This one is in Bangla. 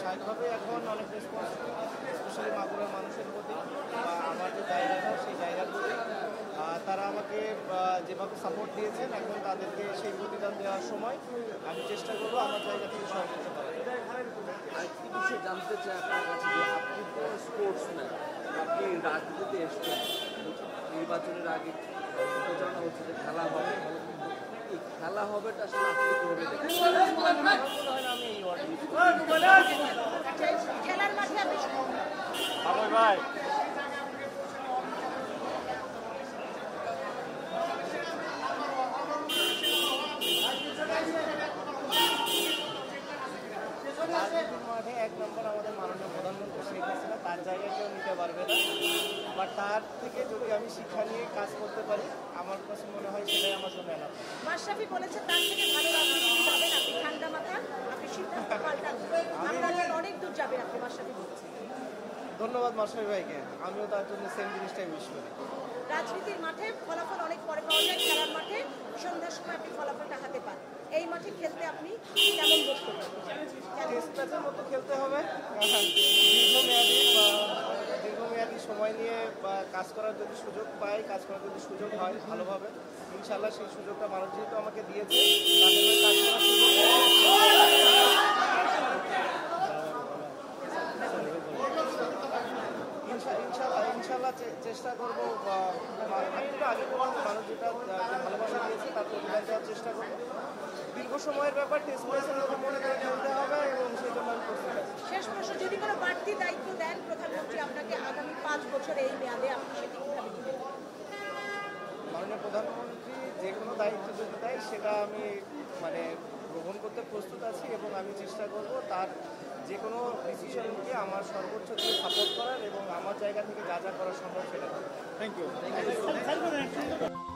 স্বাভাবিকভাবেই এখন অনেক স্পেশালি মাগুরের মানুষের প্রতি বা আমার যে জায়গাটা সেই জায়গার প্রতি তারা আমাকে যেভাবে সাপোর্ট দিয়েছেন এখন তাদেরকে সেই প্রতিদান দেওয়ার সময় আমি চেষ্টা করব আমার জায়গা থেকে সহযোগিতা করার আরেকটি জানতে চাই আপনার কাছে যে আপনি তো স্পোর্টসম্যান আপনি রাজনীতিতে এসছেন। নির্বাচনের আগে প্রচারণা হচ্ছে যে খেলা হবে। এই খেলা হবেটা আসলে আপনি করবে দেখেন আমি এই ভাই মাঠে এক নম্বর আমাদের মাননীয় প্রধানমন্ত্রী শেখ হাসিনা তার জায়গায় কেউ নিতে পারবে না। বা তার থেকে যদি আমি শিক্ষা নিয়ে কাজ করতে পারি আমার কাছে মনে হয় সেটাই আমার জন্য এনাফ। মাশরাফি বলেছে তার থেকে ভালো রাজনীতি যাবেন আপনি। ঠান্ডা মাথা আপনি সিদ্ধান্ত পাল্টান। অনেক দূর যাবেন আপনি মাশরাফি বলেছেন। ধন্যবাদ মাসুমি ভাইকে। আমিও তার জন্য সেম জিনিসটাই উইশ করি। রাজনীতির মাঠে ফলাফল অনেক পরে পাওয়া যায় খেলার মাঠে। সন্ধ্যার সময় আপনি ফলাফলটা হাতে পান। এই মাঠে খেলতে আপনি কেমন বোধ করবেন টেস্ট ম্যাচের মতো খেলতে হবে দীর্ঘমেয়াদী বা দীর্ঘমেয়াদী সময় নিয়ে বা কাজ করার যদি সুযোগ পাই, কাজ করার যদি সুযোগ হয় ভালোভাবে ইনশাল্লাহ সেই সুযোগটা মানুষ যেহেতু আমাকে দিয়েছে কাজ করার ইনশাল্লাহ চেষ্টা করব আগে বললাম মানুষ যেটা ভালোবাসা দিয়েছে তার প্রতিদান দেওয়ার চেষ্টা করব। দীর্ঘ সময়ের ব্যাপার, টেস্ট মনে করে খেলতে হবে এবং সেই জন্য আমি প্রস্তুত আছি শেষ প্রশ্ন যদি কোনো বাড়তি দায়িত্ব দেন প্রধানমন্ত্রী আপনাকে আগামী পাঁচ বছর এই মেয়াদে আপনি সেটি কীভাবে দিবেন মাননীয় প্রধানমন্ত্রী যে কোনো দায়িত্ব যদি দেয়, সেটা আমি মানে গ্রহণ করতে প্রস্তুত আছি এবং আমি চেষ্টা করব তার যে কোনো ডিসিশনকে আমার সর্বোচ্চ দিয়ে সাপোর্ট করার এবং আমার জায়গা থেকে যা যা করা সম্ভব সেটা থ্যাংক ইউ